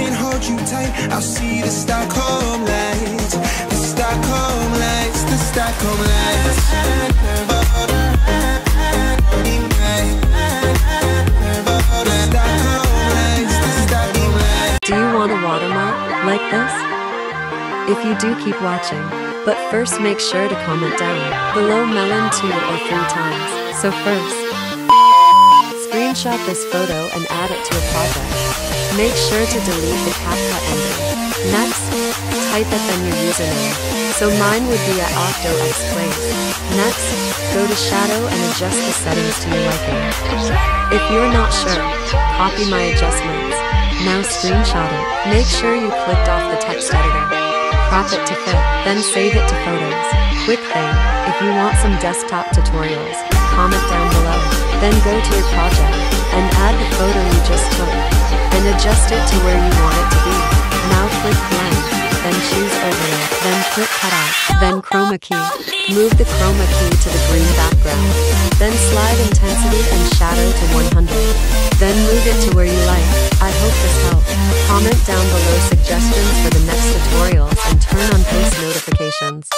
can't hold you tight. I'll see the Stockholm lights, the. Stockholm lights, the Stockholm lights. Do you want a watermark like this? If you do, keep watching. But first, make sure to comment down below melon two or three times. So, first, screenshot this photo and add it to a project. Make sure to delete the CapCut ending. Next, type it then your username. So, mine would be at OctoXplayz. Next, go to shadow and adjust the settings to your liking. If you're not sure, copy my adjustments. Now screenshot it. Make sure you clicked off the text editor. Crop it to fit, then save it to photos. Quick thing, if you want some desktop tutorials, comment down below. Then go to your project and add the photo you just took and adjust it to where you want it to be. Now click blend, then choose overlay, then click cutout, then chroma key. Move the chroma key to the green background. Then slide intensity and shadow to 100. Then move it to where you like. I hope this helped. Comment down below suggestions for the next tutorial and turn on post notifications.